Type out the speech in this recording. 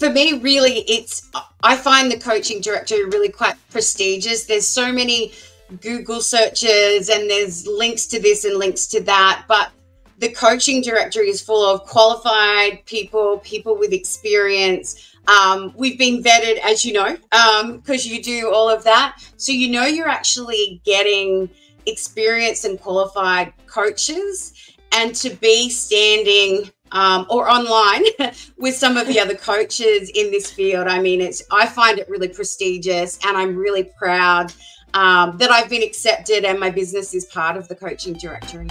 for me, really, it's I find the coaching directory really quite prestigious. There's so many Google searches and there's links to this and links to that, but the coaching directory is full of qualified people, people with experience. Um, we've been vetted, as you know, because um, you do all of that. So you know you're actually getting experienced and qualified coaches, and to be standing um, or online with some of the other coaches in this field. I mean, it's I find it really prestigious, and I'm really proud um, that I've been accepted, and my business is part of the coaching directory.